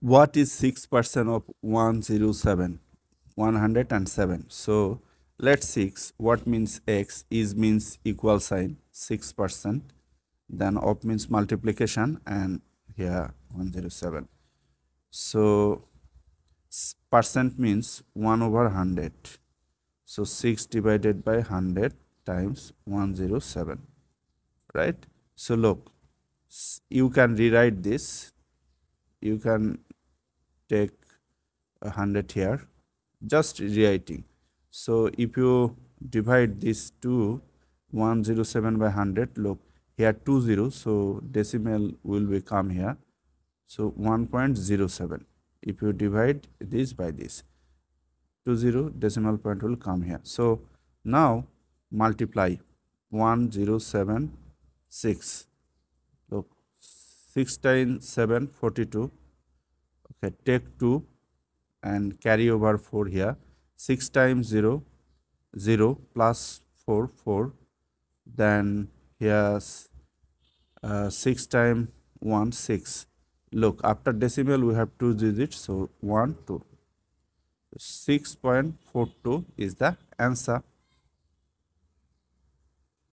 what is 6% of 107 107 so let's see what means x? Is means equal sign. 6% then of means multiplication and here 107 so percent means 1 over 100 so 6 divided by 100 times 107 right? So look. You can rewrite this. You can take a hundred here just rewriting. So if you divide this to 107 by 100 look here 2 zero so decimal will become here. So 1.07 if you divide this by this 2 zero decimal point will come here. So now multiply 1076 look 6 times 7 42 okay take 2 and carry over 4 here. 6 times 0 0 plus 4 4 then here's uh, 6 times 1 6 look after decimal we have two digits so 1 2 6.42 is the answer